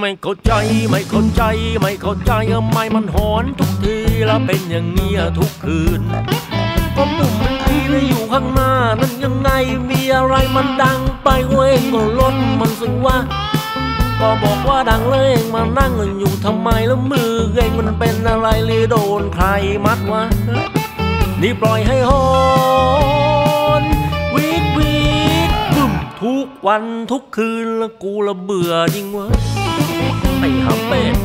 ไม่เข้าใจไม่เข้าใจ ไม่เข้าใจทำไมมันหอนทุกทีแล้วเป็นอย่างนี้ทุกคืนก็ปุ่มมันดีเลยอยู่ข้างหน้านั่นยังไงมีอะไรมันดังไปเว้งก็ลดมันสิวะก็บอกว่าดังเลยเองมานั่งอยู่ทำไมแล้วมือเองมันเป็นอะไรเลยโดนใครมัดวะนี่ปล่อยให้หอนวีดวีดบึ้มทุกวันทุกคืนแล้วกูละเบื่อจริงวะ ไอ้ฮัมเป็ด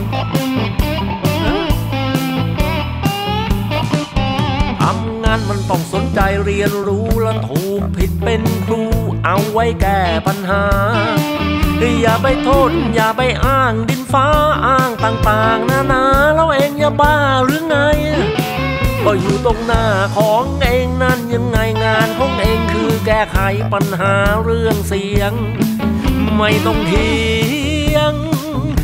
ทำงานมันต้องสนใจเรียนรู้และถูกผิดเป็นครูเอาไว้แก้ปัญหา อย่าไปโทษอย่าไปอ้างดินฟ้าอ้างต่างๆ นานาแล้วเองอย่าบ้าหรือไงก็อยู่ตรงหน้าของเองนั่นยังไงงานของเองคือแก้ไขปัญหาเรื่องเสียง ไม่ต้องเถี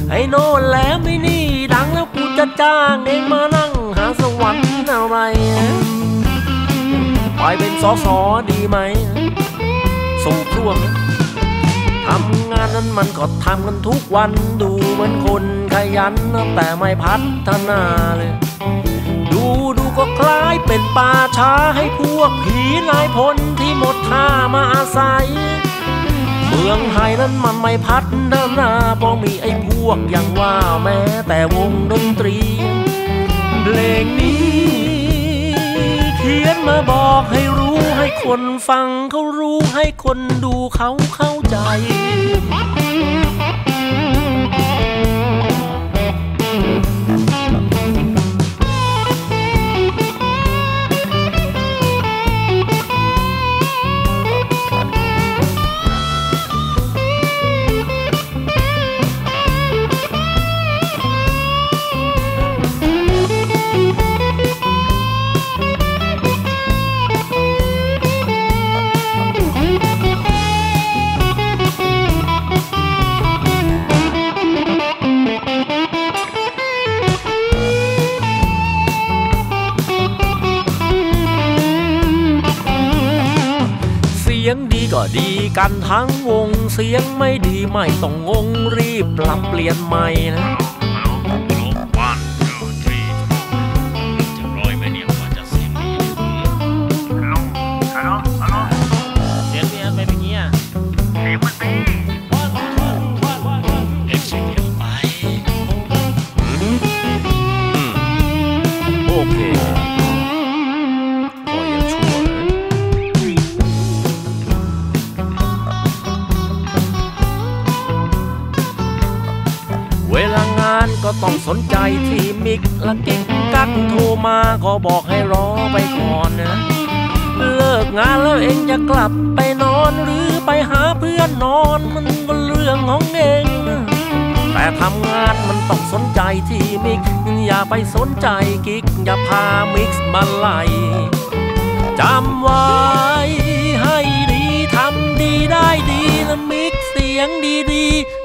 ไอ้โน่นแล้วไม่นี่ดังแล้วกูจะจ้างเองมานั่งหาสวรรค์อะไรไปเป็นสอสอดีไหมส่งท่วงทำงานนั้นมันก็ทำกันทุกวันดูเหมือนคนขยันแต่ไม่พัฒนาเลย ดูดูก็คล้ายเป็นป่าช้าให้พวกผีนายพลที่หมดท่ามาอาศัย มืองไทยนั้นมันไม่พัฒนาเพราะมีไอ้พวกอย่างว่าแม้แต่วงดนตรี เพลงนี้ เขียนมาบอกให้รู้ให้คนฟังเขารู้ให้คนดูเขาเข้าใจ ยงดีก็ดีกันทั้งวงเสียงไม่ดีไม่ต้องงงรีบปรับเปลี่ยนใหม่นะ One, two, three, four จะร้อยไหมเนี่ยว่าจะเสียงดีฮัลโหลฮัลโหลฮัลโหลเสียงเนี่ยไม่เป็นเงี้ยเสียงมันดี ลางานก็ต้องสนใจที่มิกและกิ๊กกักโทรมาก็บอกให้รอไปก่อนนะ เลิกงานแล้วเองจะกลับไปนอนหรือไปหาเพื่อนนอนมันก็เรื่องของเองนะแต่ทำงานมันต้องสนใจที่มิก อย่าไปสนใจกิ๊กอย่าพามิกมาไล่จำไว้ให้ดีทำดีได้ดีนะมิกเสียงดีๆปี